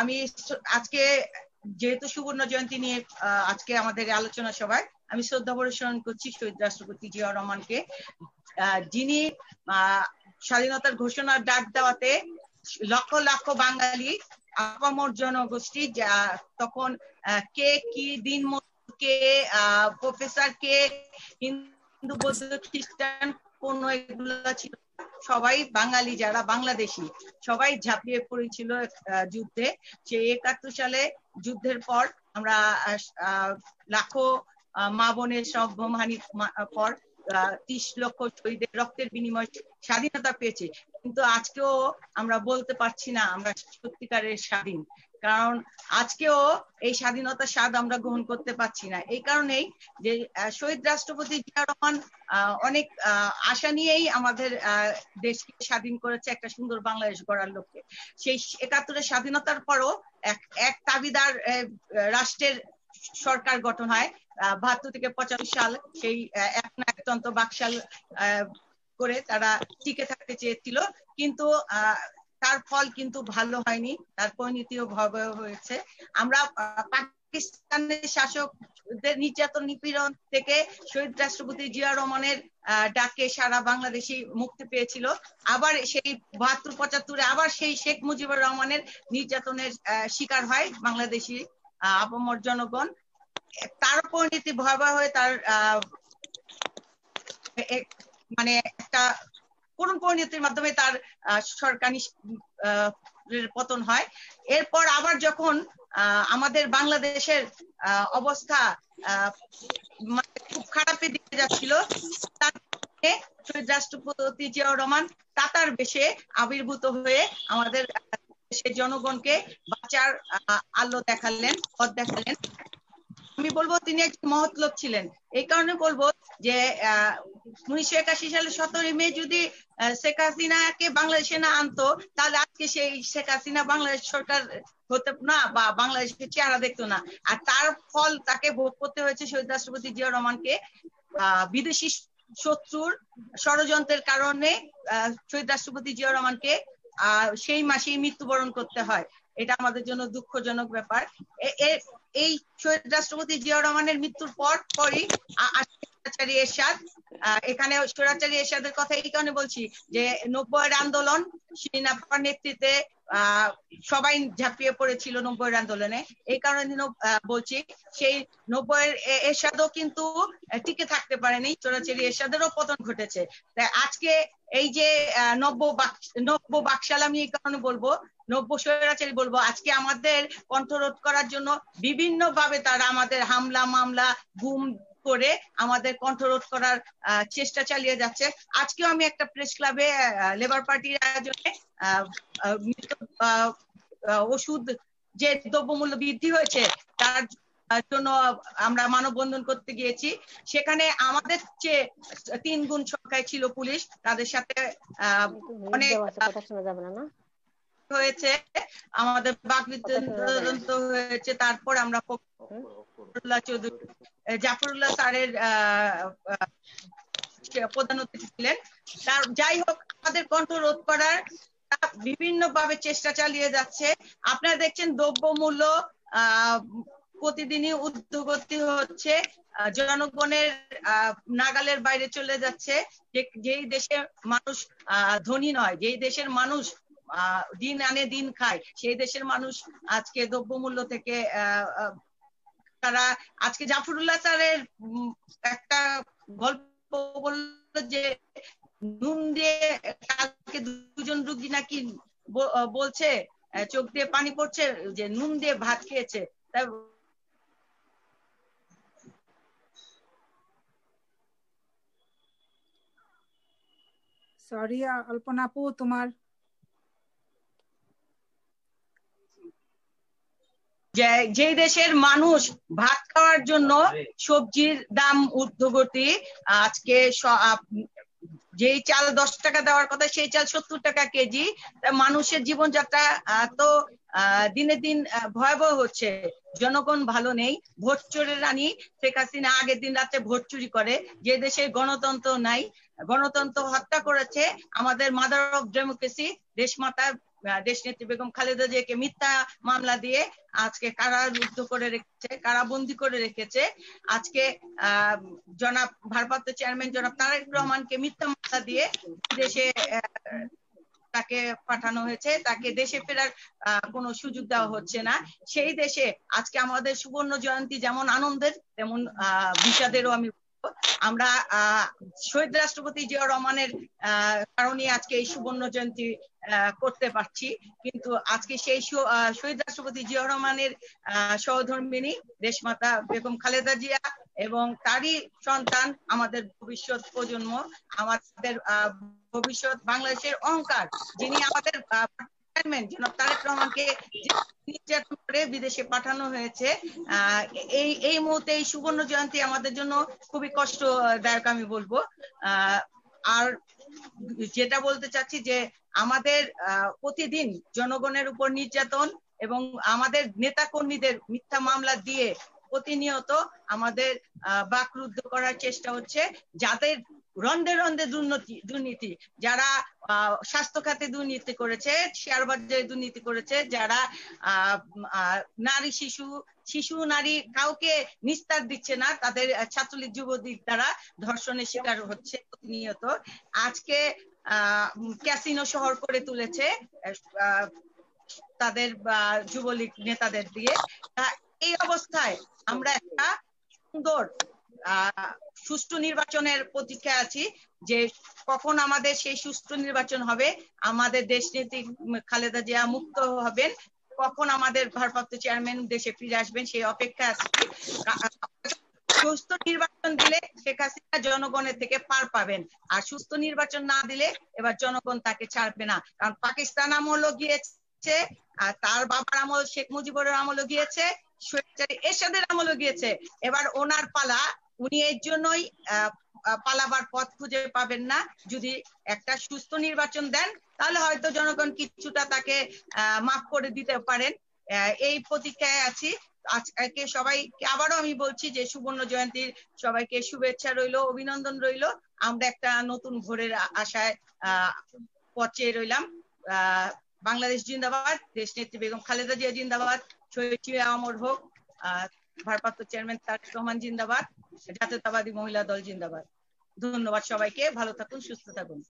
আমি আজকে যেহেতু সুবর্ণ জয়ন্তী নিয়ে আজকে আমাদের আলোচনা সভায়, আমি শ্রদ্ধা স্মরণ করছি শহীদ রাষ্ট্রপতি জিয়া রহমানকে। যিনি স্বাধীনতার ঘোষণার ডাক দেওয়াতে লক্ষ লক্ষ বাঙালি আপামর জনগোষ্ঠী তখন কে কি দিন কে প্রফেসর, কে, হিন্দু, বৌদ্ধ, খ্রিস্টান, কোন এগুলা ছিল সবাই বাঙালি যারা বাংলাদেশি, সবাই ঝাঁপিয়ে পড়েছিল যুদ্ধে। সেই একাত্তর সালে যুদ্ধের পর আমরা লাখো মা বোনের সব বোমহানির পর ত্রিশ লক্ষ শহীদের রক্তের বিনিময় স্বাধীনতা পেয়েছে। কিন্তু আজকেও আমরা বলতে পারছি না, আমরা সত্যিকারের স্বাধীন। কারণ আজকেও এই স্বাধীনতার স্বাদ আমরা গ্রহণ করতে পারছি না। এই কারণেই যে শহীদ রাষ্ট্রপতি জিয়া রহমান অনেক আশা নিয়েই আমাদের দেশকে স্বাধীন করেছে একটা সুন্দর বাংলাদেশ গড়ার লক্ষ্যে। সেই একাত্তরের স্বাধীনতার পরও এক এক দাবিদার রাষ্ট্রের সরকার গঠন হয়। বাহাত্তর থেকে পঁচাশি সাল সেই একনায়কতন্ত্র বাকশাল করে তারা টিকে থাকতে চেয়েছিল। কিন্তু তার ফল কিন্তু ভালো হয়নি, তার পরিণতিও ভয়াবহ হয়েছে। আমরা পাকিস্তানের শাসকদের নির্যাতন নিপীড়ন থেকে শহীদ রাষ্ট্রপতি জিয়া রহমানের ডাকে সারা বাংলাদেশি মুক্তি পেয়েছিল। আবার সেই বাহাত্তর, পঁচাত্তরে আবার সেই শেখ মুজিবুর রহমানের নির্যাতনের শিকার হয় বাংলাদেশি আপামর জনগণ। তার পরিণতি ভয়াবহ হয়ে তার মানে একটা পরিণতির মাধ্যমে তার সরকারি পতন হয়। এরপর আবার যখন আমাদের বাংলাদেশের অবস্থা মানে খুব খারাপের দিকে যাচ্ছিল রাষ্ট্রপতি জিয়াউর রহমান তাতার বেশে আবির্ভূত হয়ে আমাদের দেশের জনগণকে বাঁচার আলো দেখালেন, পথ দেখালেন। আমি বলব তিনি একজন মহৎ লোক ছিলেন। এই কারণে বলব যে উনিশশো একাশি সালে সতেরোই মে যদি শেখ হাসিনাকে বাংলাদেশে না আনতো, তাহলে আজকে সেই শেখ হাসিনা বাংলাদেশ সরকার হতে না বা বাংলাদেশের চেহারা দেখতো না। আর তার ফল তাকে ভোগ করতে হয়েছে শহীদ রাষ্ট্রপতি জিয়া রহমানকে। বিদেশি শত্রুর ষড়যন্ত্রের কারণে শহীদ রাষ্ট্রপতি জিয়া রহমানকে সেই মাসেই মৃত্যুবরণ করতে হয়। এটা আমাদের জন্য দুঃখজনক ব্যাপার। এই শহীদ রাষ্ট্রপতি জিয়া রহমানের মৃত্যুর পর পরই স্বৈরাচারী এরশাদ। এখানে এরশাদের কথা এই কারণে বলছি যে আন্দোলন নেতৃত্বে সবাই ঝাঁপিয়ে পড়েছিল আন্দোলনে। এই কারণে বলছি সেই এরশাদও কিন্তু টিকে থাকতে পারেনি চোরাচারি এরশাদেরও পতন ঘটেছে। আজকে এই যে নব্য নব্য বাকশাল আমি এই কারণে বলব, নব্য স্বৈরাচারী বলব, আজকে আমাদের কণ্ঠরোধ করার জন্য বিভিন্ন ভাবে তারা আমাদের হামলা, মামলা, গুম করে আমাদের কণ্ঠরোধ করার চেষ্টা চালিয়ে যাচ্ছে। আজকেও আমি একটা প্রেস ক্লাবে লেবার পার্টির আয়োজনে ওষুধ যে দ্রব্যমূল্য বৃদ্ধি হয়েছে তার জন্য আমরা মানববন্ধন করতে গিয়েছি। সেখানে আমাদের চেয়ে তিন গুণ সংখ্যায় ছিল পুলিশ তাদের সাথে অনেক হয়েছে, আমাদের বাকবিতন্ত হয়েছে, তারপর আমরা জাফরুল্লাহ স্যারের প্রধান অতিথি ছিলেন। তার, যাই হোক আমাদের কণ্ঠ রোধ করার বিভিন্ন ভাবে চেষ্টা চালিয়ে যাচ্ছে। আপনারা দেখছেন দ্রব্য মূল্য প্রতিদিনই উদ্যোগতি হচ্ছে। জনগণের নাগালের বাইরে চলে যাচ্ছে। যেই দেশের মানুষ ধনী নয়, যেই দেশের মানুষ দিন আনে দিন খায়। সেই দেশের মানুষ আজকে দ্রব্যমূল্য থেকে তারা আজকে জাফরুল্লাহ স্যারের একটা গল্প বলল যে, নুন দিয়ে দুজন রুগী নাকি বলছে চোখ দিয়ে পানি পড়ছে, যে নুন দিয়ে ভাত খেয়েছে। সরি অল্পনা আপু, তোমার যে দেশের মানুষ ভাত খাওয়ার জন্য সবজির দাম ঊর্ধ্বগতি আজকে যেই চাল দশ টাকা দেওয়ার কথা সেই চাল সত্তর টাকা কেজি মানুষের জীবনযাত্রা তো দিনে দিন ভয়াবহ হচ্ছে। জনগণ ভালো নেই। ভোট চোরের রানী শেখ হাসিনা আগের দিন রাতে ভোট চুরি করে। যে দেশে গণতন্ত্র নাই গণতন্ত্র হত্যা করেছে আমাদের মাদার অফ ডেমোক্রেসি দেশমাতার দেশ নেত্রী বেগম খালেদা জিয়াকে মিথ্যা মামলা দিয়ে আজকে কারারুদ্ধ করে রেখেছে, কারাবন্দি করে রেখেছে। আজকে জনাব, ভারপ্রাপ্ত চেয়ারম্যান জনাব তারেক রহমানকে মিথ্যা মামলা দিয়ে দেশে তাকে পাঠানো হয়েছে। তাকে দেশে ফেরার কোনো সুযোগ দেওয়া হচ্ছে না। সেই দেশে আজকে আমাদের সুবর্ণ জয়ন্তী যেমন আনন্দের, তেমন বিষাদেরও আমি আমরা শহীদ রাষ্ট্রপতি জিয়া রহমানের কারণে আজকে এই সুবর্ণ জয়ন্তী করতে পারছি। কিন্তু আজকে সেই শহীদ রাষ্ট্রপতি জিয়া রহমানের সহধর্মিনী দেশমাতা বেগম খালেদা জিয়া এবং তারই সন্তান আমাদের ভবিষ্যৎ প্রজন্ম, আমাদের ভবিষ্যৎ বাংলাদেশের অহংকার, যিনি আমাদের চেয়ারম্যান জনাব তারেক রহমানকে নির্যাতন করে বিদেশে পাঠানো হয়েছে এই এই মুহূর্তে এই সুবর্ণ জয়ন্তী আমাদের জন্য খুবই কষ্টদায়ক আমি বলব। আর যেটা বলতে চাচ্ছি যে আমাদের প্রতিদিন জনগণের উপর নির্যাতন এবং আমাদের নেতা কর্মীদের মিথ্যা মামলা দিয়ে প্রতিনিয়ত আমাদের বাকরুদ্ধ করার চেষ্টা হচ্ছে, যাদের রন্ধে রন্ধে দুর্নীতি দুর্নীতি। যারা স্বাস্থ্য খাতে দুর্নীতি করেছে শেয়ার বাজারে দুর্নীতি করেছে, যারা নারী শিশু শিশু, নারী কাউকে নিস্তার দিচ্ছে না, তাদের ছাত্রলীগ, যুবলীগ দ্বারা ধর্ষণের শিকার হচ্ছে প্রতিনিয়ত। আজকে ক্যাসিনো শহর করে তুলেছে তাদের যুবলীগ নেতাদের দিয়ে। এই অবস্থায় আমরা একটা সুন্দর সুষ্ঠু নির্বাচনের প্রতীক্ষায় আছি যে কখন আমাদের সেই সুষ্ঠু নির্বাচন হবে, আমাদের দেশ নীতি খালেদা জিয়া মুক্ত হবেন, কখন আমাদের ভারপ্রাপ্ত চেয়ারম্যান দেশে ফিরে আসবেন সেই অপেক্ষা আছি। সুস্থ নির্বাচন দিলে শেখ হাসিনা জনগণের থেকে পার পাবেন, আর সুস্থ নির্বাচন না দিলে এবার জনগণ তাকে ছাড়বে না। কারণ পাকিস্তান আমলও গিয়েছে, আর তার বাবার আমল শেখ মুজিবুরের আমলও গিয়েছে এরশাদের আমলও গিয়েছে। এবার ওনার পালা উনি এর জন্যই পালাবার পথ খুঁজে পাবেন না। যদি একটা সুস্থ নির্বাচন দেন, তাহলে হয়তো জনগণ কিছুটা তাকে মাফ করে দিতে পারেন। এই প্রতীক্ষায় আছি। আজকে সবাইকে আবারও আমি বলছি যে, সুবর্ণ জয়ন্তীর সবাইকে শুভেচ্ছা রইল, অভিনন্দন রইল। আমরা একটা নতুন ভোরের আশায় পচে রইলাম। বাংলাদেশ জিন্দাবাদ দেশ নেত্রী বেগম খালেদা জিয়া জিন্দাবাদ, শহীদ আমর হোক ভারপ্রাপ্ত চেয়ারম্যান তারেক রহমান জিন্দাবাদ। জাতীয়তাবাদী মহিলা দল জিন্দাবাদ। ধন্যবাদ সবাইকে ভালো থাকুন সুস্থ থাকুন।